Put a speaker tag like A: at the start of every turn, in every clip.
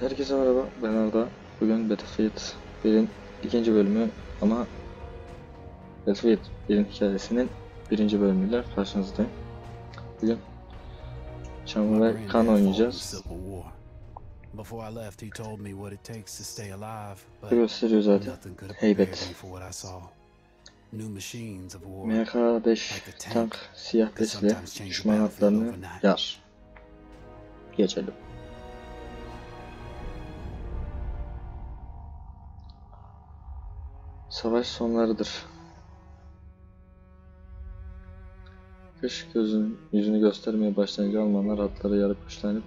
A: Herkese merhaba, ben Arda. Bugün Battlefield 1'in ikinci bölümü ama Battlefield 1'in hikayesinin birinci bölümüyle karşınızdayım. Bugün Çamur ve Kan oynayacağız. Gösteriyor zaten. Heybet.
B: prepared me for what I saw. New machines of war.
A: MK5 tank siyah besle düşman hatlarını yar. Geçelim. Savaş sonlarıdır. Kış gözün yüzünü göstermeye başlayınca Almanlar atları yarıp güçlenip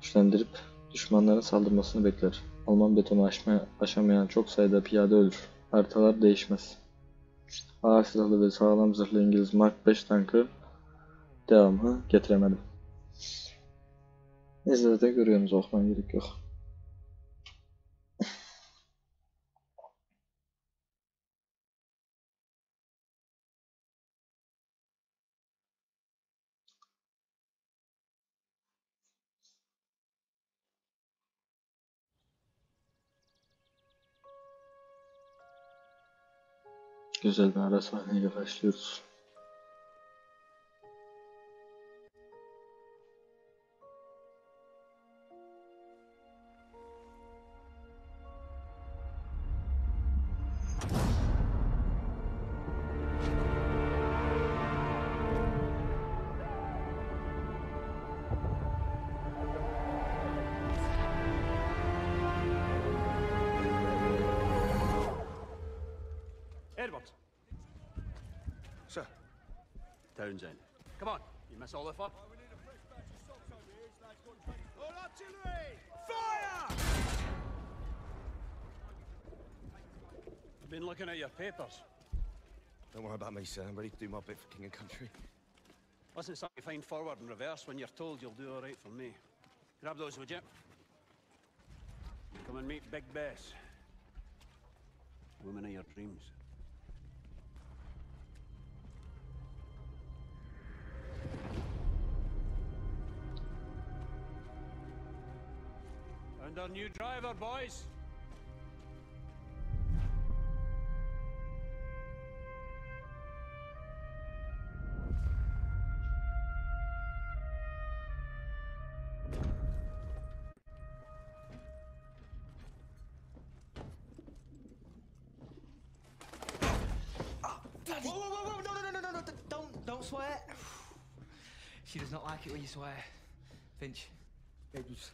A: güçlendirip düşmanların saldırmasını bekler. Alman betonu aşmaya, aşamayan çok sayıda piyade ölür. Haritalar değişmez. Ağır silahlı ve sağlam zırhlı İngiliz Mark 5 tankı devamı getiremedim. Neyse de görüyorsunuz okuman gerek yok. Güzel bir ara sahneyle başlıyoruz.
C: Townsend. Come on. You miss all the fun. All artillery! Fire! I've been looking at your papers.
D: Don't worry about me, sir. I'm ready to do my bit for king and country.
C: Wasn't something you find forward and reverse when you're told you'll do all right for me. Grab those, would you? Come and meet Big Bess. Woman of your dreams. And our new driver, boys.
E: She does not like it when you swear. Finch.
D: Edwards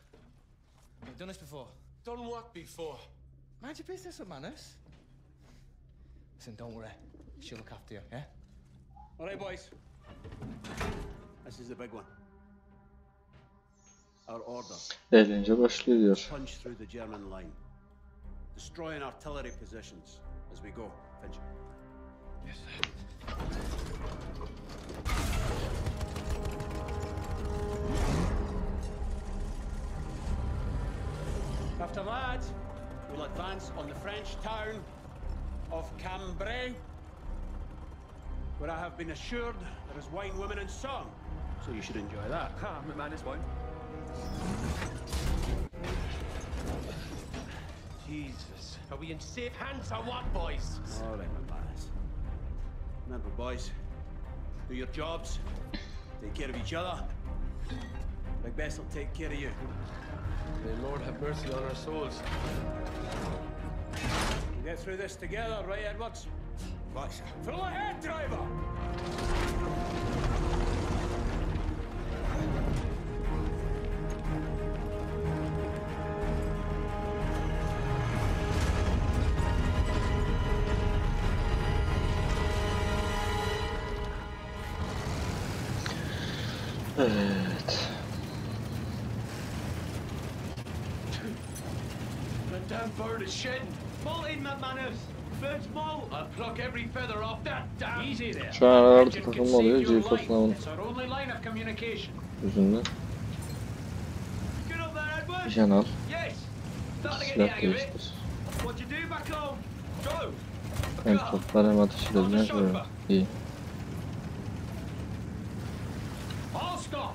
E: you've done this before.
D: done what before?
E: Mind your business with manners. Listen, don't worry. She'll look after you, yeah?
C: All right, boys. This is the big one. Our orders.
A: Eğlence başlıyor diyor.
C: Punch through the German line. Destroying artillery positions as we go, Finch.
E: Yes, sir.
C: After that, we'll advance on the French town of Cambrai, where I have been assured there is wine, women, and song. So you should enjoy that.
D: Ha, man is wine. Jesus. Are we in safe hands or what, boys?
C: All right, my lads. Remember, boys, do your jobs, take care of each other. Bess will take care of you.
D: May Lord have mercy on our souls.
C: We'll get through this together, right, Edwards?
D: Right, sir.
C: Full ahead, driver!
A: Evet.
D: Bird is shedding. Molt in, McManus. Bird's molt. I'll pluck every feather off that damn...
C: Easy there.
A: Şu an aralarda takılma oluyor.
C: of communication.
A: yüzünden. Al. Silah değiştir.
D: What'd you do back home? Go.
A: Hem toplar hem ateş şöyle. İyi.
C: All stop!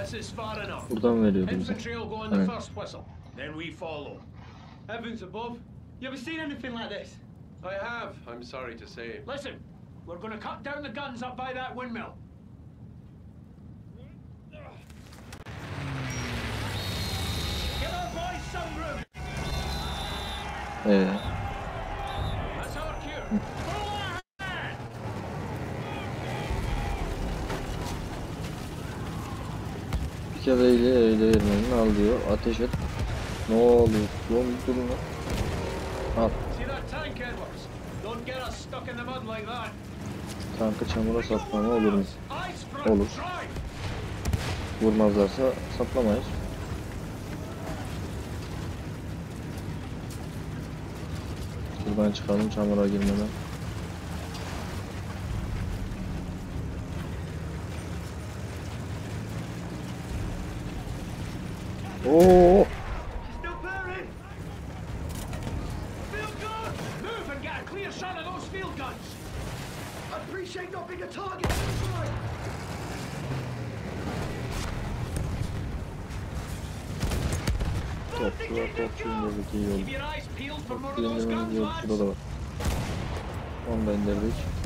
C: This is far enough.
A: Buradan veriyordu bize.
C: Infantry will go on the
A: Evet.
C: first whistle.
D: then we follow.
E: Heavens above. You ever seen anything like this?
D: I have, I'm sorry to say.
F: Listen, we're going to cut down the guns up by that windmill. Give our boys some room.
A: Ee,
F: That's our cue. Full ahead!
A: bir kere eyle eyle yerlerini al diyor. Ateş et. Ne oluyor? Oğlum durun lan. Al. Tankı çamura saplama olur mu? Olur. Vurmazlarsa saplamayız. Şuradan çıkalım çamura girmeden.
F: Field guns! I appreciate not being a target!
A: Topçular
F: of those
A: Dinlememiz yok şurada da var. Onu da indirdik.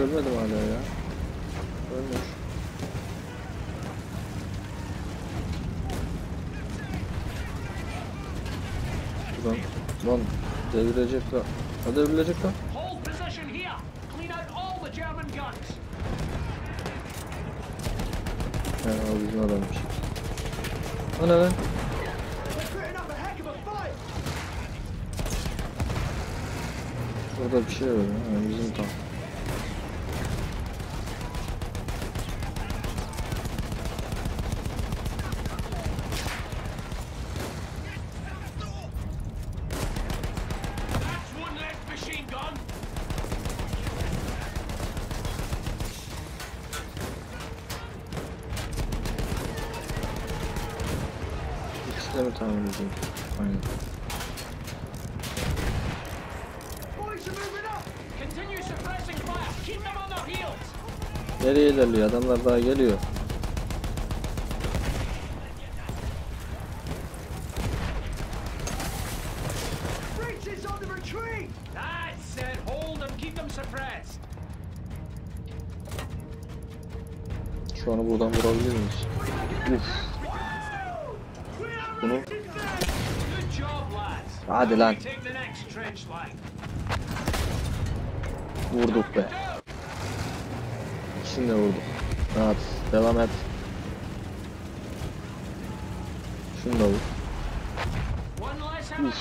A: Mi hala ya? Ölmüş. Lan, lan devirecek lan. Ha devrilecek lan. He o bizim adammış. O ne lan? Burada bir şey var ya. Ha, bizim tam.
F: Them, keep them suppressed!
A: Şu anı buradan vurabilir miyiz? Uf. Bunu! Hadi lan. vurduk be. İkisini de vurduk. Rahat. Devam et. Şunu da vur.
F: MG.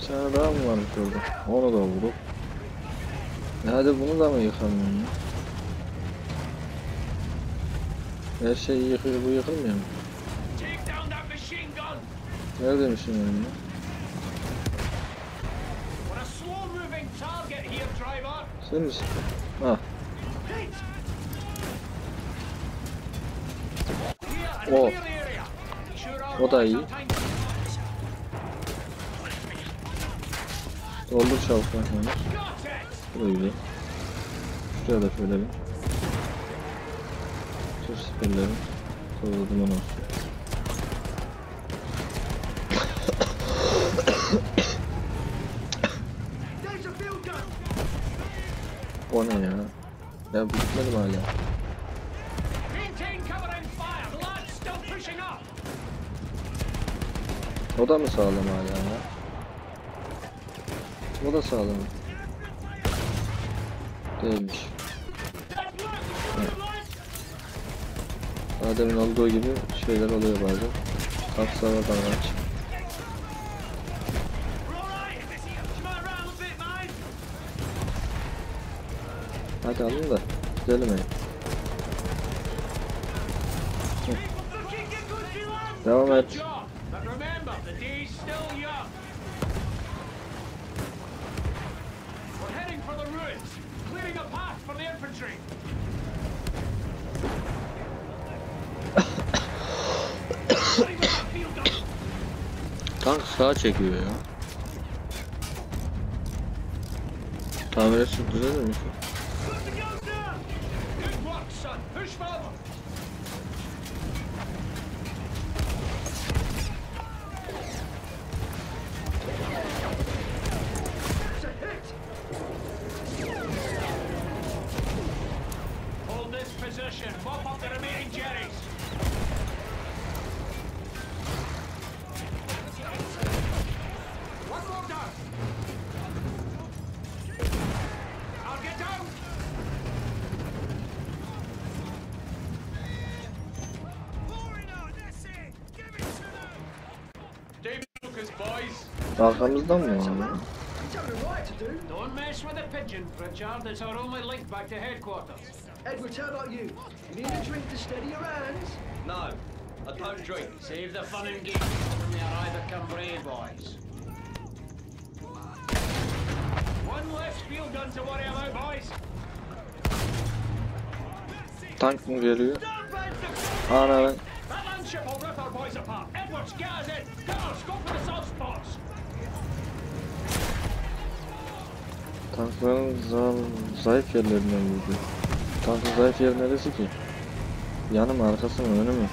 A: Bir tane daha mı varmış orada? Onu da vurup. Hadi bunu da mı yıkamıyorum ya? Her şeyi yıkıyor bu yıkılmıyor mu? Neredeymişim benim ya?
F: Area. Sure our
A: O da iyi. doldur çabuk bakmanı.
F: Got it!
A: Bu da güzel. Şuraya da şöyle bir. Tür siperleri. Tozu duman olsun.
F: There's a field gun!
A: O ne ya? Ya bu gitmedi mi hala? O da mı sağlam hala ya? O da sağlam. Değilmiş. Adem'in olduğu gibi şeyler oluyor bazen. Kapsavadan aç.
F: We're
A: Hadi alın da
F: düzelmeyin.
A: Devam et. Tank sağa çekiyor ya. Tamir etsin düzelir mi?
F: Boys.
A: Arkamızdan mı abi?
F: Don't mess with the pigeon, Pritchard. It's our only link back to headquarters.
G: Edwards, how about you? You need a drink to steady your hands?
D: No, I don't drink.
F: Save the fun and games when we arrive at Cambrai, boys. One less field gun to worry about, boys.
A: Tank mı geliyor?
F: Down, Vance,
A: Ana ben.
F: That landship will rip our boys apart. Edwards, get us in. Gunners, go for the soft spots.
A: Tankların za- zayıf yerlerinden vuruyor. Tankın zayıf yeri neresi ki? Yanı mı arkası mı önü mü?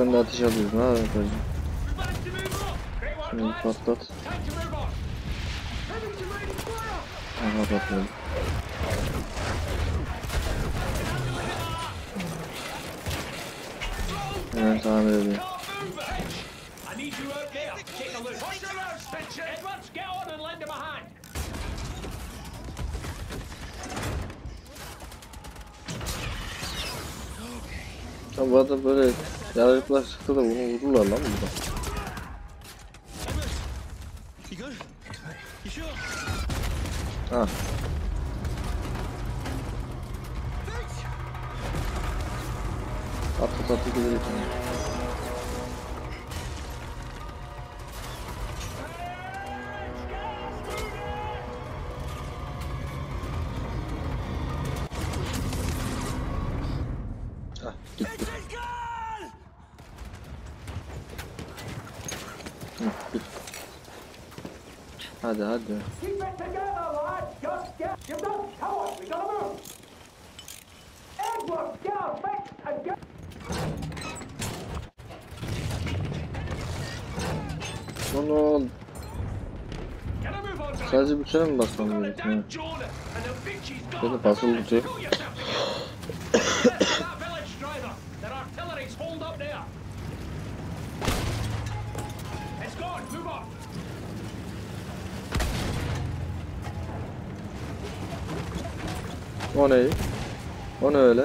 A: İçeriden de ateş alıyoruz. Ne yapacağız?
F: Lads.
A: patlat. Aha patladı. Hemen tamir
F: hand.
A: Ya bu arada böyle yararlıklar çıktı da bunu vururlar lan burada. Ha. Atlı tatlı gidelim.
F: A move on, John.
A: sadece bir kere mi basmam gerekiyor? Beni
F: gone.
A: basılı O ne? O ne öyle?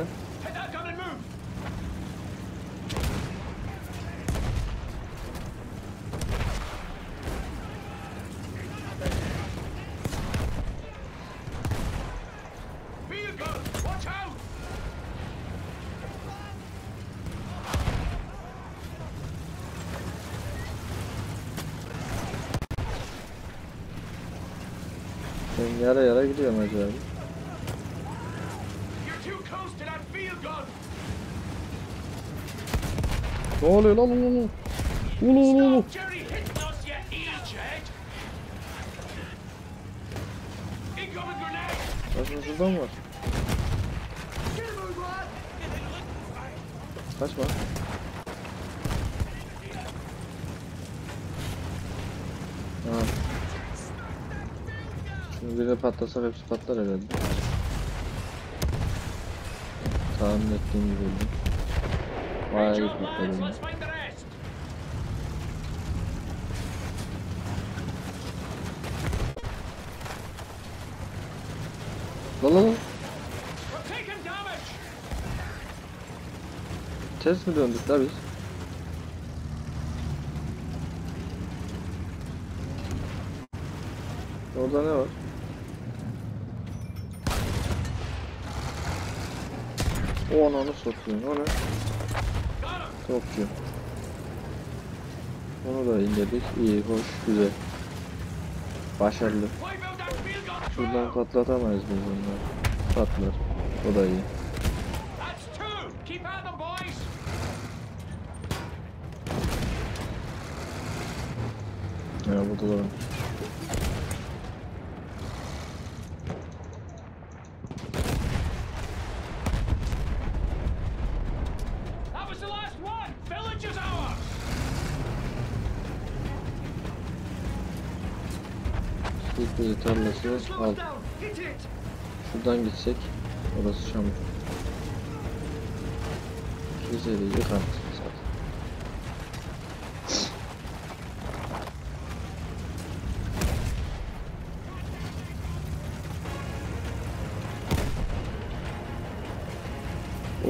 A: Ben yara yara gidiyorum acaba. Ne oluyor lan? Ulu ulu. Ulu! Kaçma şuradan var. Kaçma. Ha. Şimdi bir de patlasak hepsi patlar herhalde. Tahmin ettiğim gibi oldu.
F: Vay bakalım.
A: Lan lan. Ters mi döndük la biz? Orada ne var? O ananı satayım o ne? Topçu. Onu da indirdik. İyi, hoş, güzel. Başarılı. Şuradan patlatamayız biz bunları. Patlar. O da iyi. Ya burada da var. İlk bir tarlası al. Şuradan gitsek. Orası çamur. Güzeli yıkar. Zaten.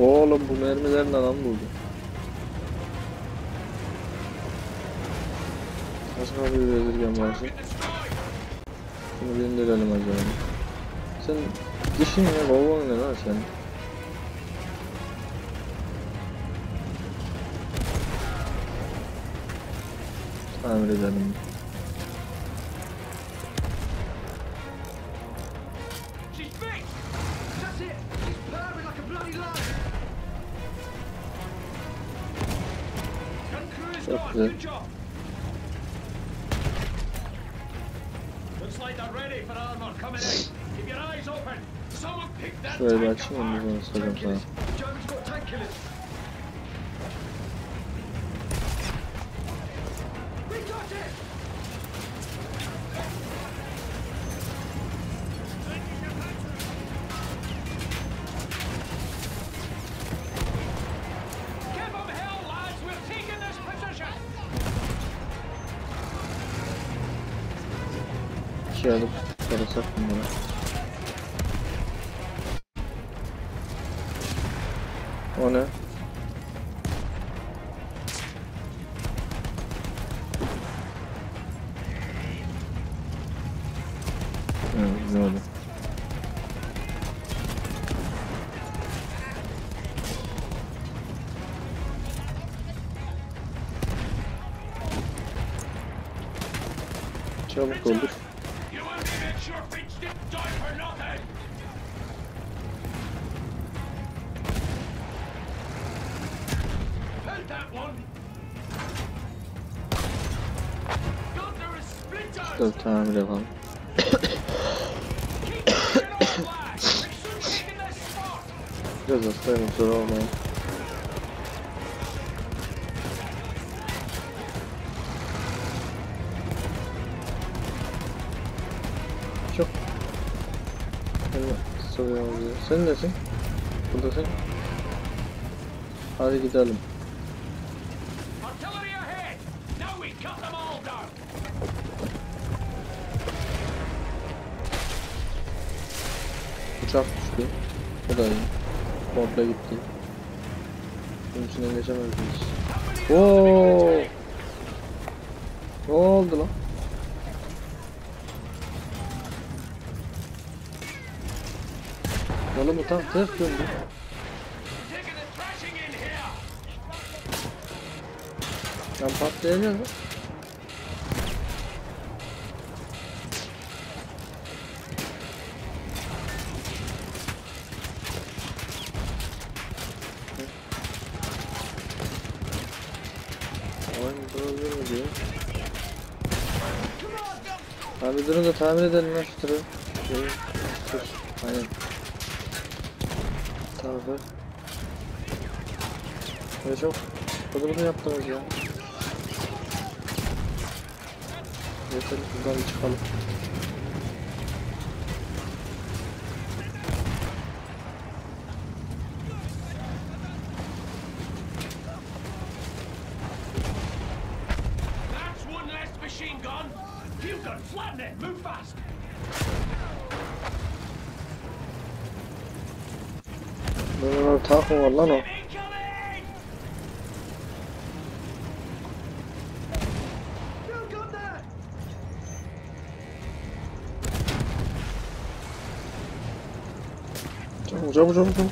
A: Oğlum bu mermiler ne lan buldu? Başka bir bezirgen varsa. İndirelim acaba. Sen dişin ne kovan ne lan sen? Tamir edelim.
F: She's fixed! Pick that
A: Şöyle bir
F: tank
A: açayım O ne? Evet, güzel oldu. Çabuk olur. Hastayım kusura olmayın. Çok. Oluyor. Sen nesin? Buradasın. Hadi gidelim.
F: Artillery ahead! Now we cut them all down!
A: Uçak düştü. O da iyi. Komple gitti. Bunun içinden geçemez miyiz? Oo! Ne oldu lan? Oğlum bu tank ters döndü. Lan patlayacak mı? Durabilir mi diyor. Abi durun da tamir edelim lan şu tırı. Dur. Aynen. Tamam ver. Ya çok bunu bunu yaptınız ya. Yeter buradan çıkalım.
G: Vuracağım vuracağım vuracağım.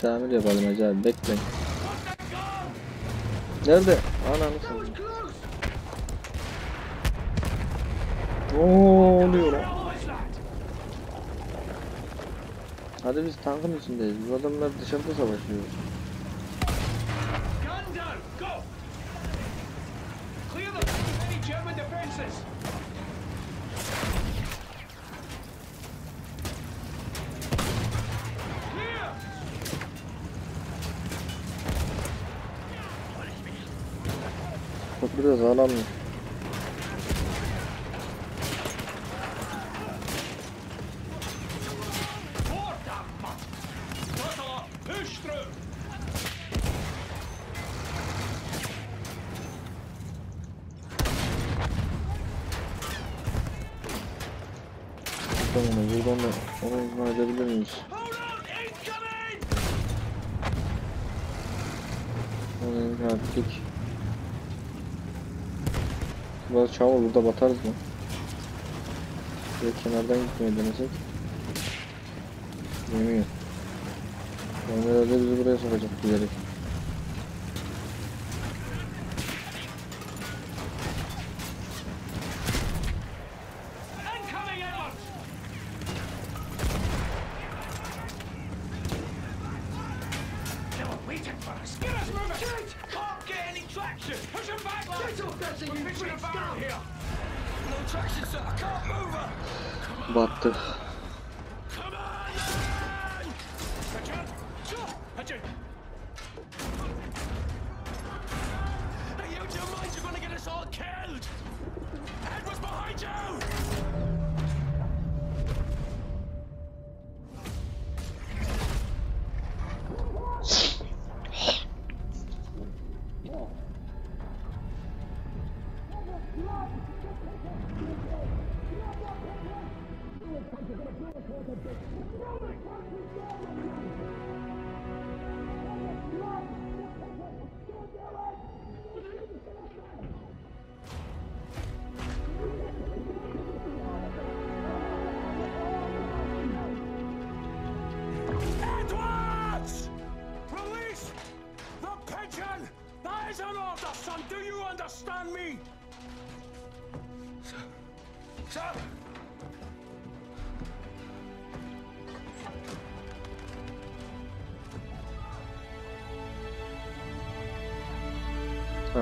A: Tamir yapalım acaba bekleyin. Nerede? Ananı
G: sanırım.
A: Oo oluyor lan. Hadi biz tankın içindeyiz. Bu adamlar dışarıda savaşıyor.
D: Gun down! Go!
A: İkna edebilir miyiz? İkna ettik. Biraz çamur burada batarız mı? Şöyle kenardan gitmeyi denesek. Yemiyor. Yani herhalde bizi buraya sokacak bilerek.
D: Throw it across the face! Throw it across the
A: face!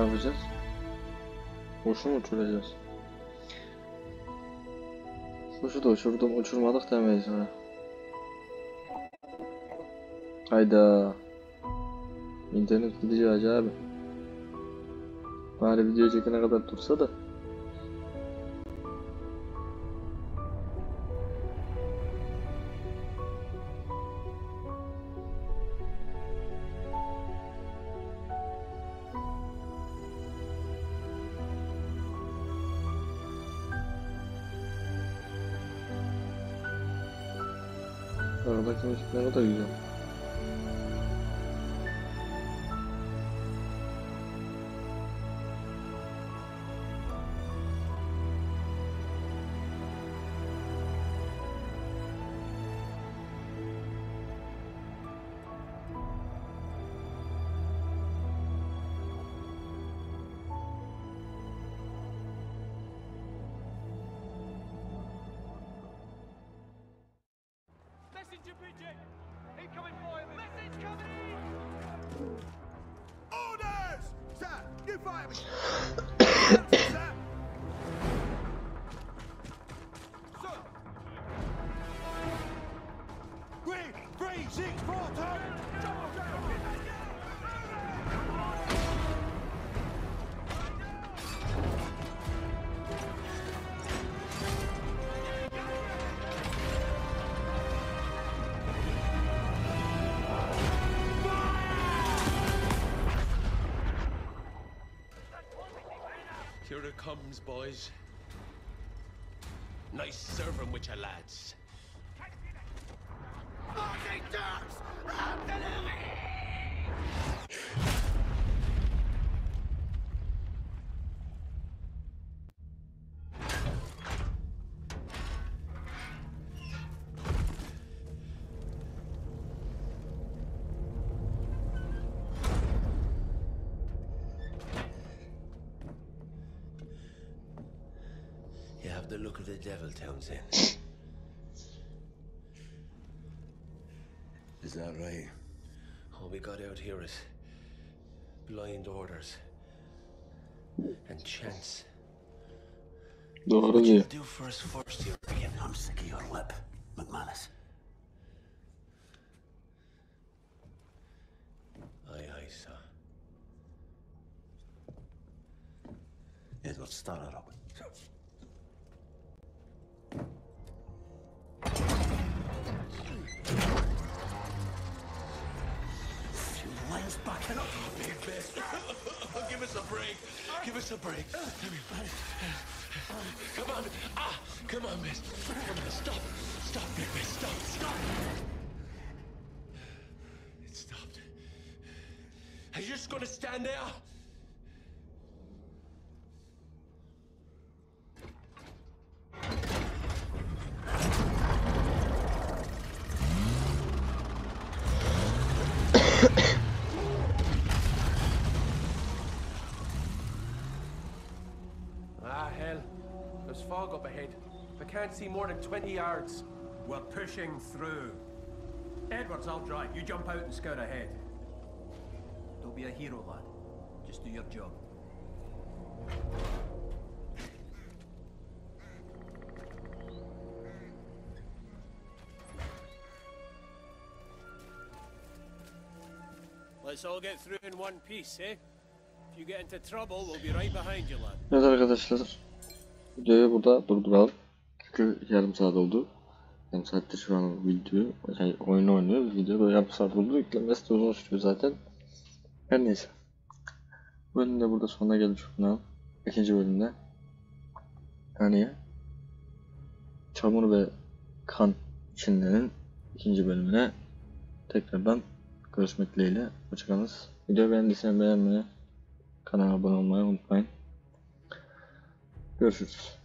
A: Yapacağız? Boşu mu uçuracağız? Boşu da uçurdum, uçurmadık demeyiz ha. Hayda. İnternet gidiyor Hacı abi. Bari video çekene kadar dursa da. Aradaki müzik ne kadar güzel.
D: Messenger Goodbye, Michelle. Comes, boys. Nice serving with your lads. Have the look of the devil, Townsend.
B: Is that right?
D: All we got out here is blind orders and chance.
A: Doğru
D: What
A: diyor.
D: you do for us first, you reckon?
C: I'm sick of your lip, McManus.
D: Aye, aye, sir.
C: Edward, start her up.
D: Give us a break. Give us a break. Come on. Ah, come on, miss. Come on, stop. Stop, big miss. Stop, stop. It stopped. Are you just gonna stand there?
H: Can't see more than 20 yards.
C: We're pushing through. Edwards, I'll drive. You jump out and scout ahead.
I: Don't be a hero, lad. Just do your job.
C: Let's all get through in one piece, eh? If you get into trouble, we'll be right behind you, lad.
A: Evet arkadaşlar. Videoyu burada durduralım. Çünkü yarım saat oldu. Yarım saattir şu an video, yani oyunu oynuyoruz. Video da yarım saat oldu. Yüklemesi de uzun sürüyor zaten. Her neyse. Bu bölümün de burada sonuna gelmiş bulunan ikinci bölümde. Yani Çamur ve Kan içindenin ikinci bölümüne tekrardan görüşmek dileğiyle. Hoşçakalınız. Videoyu beğendiyseniz beğenmeyi, kanala abone olmayı unutmayın. Görüşürüz.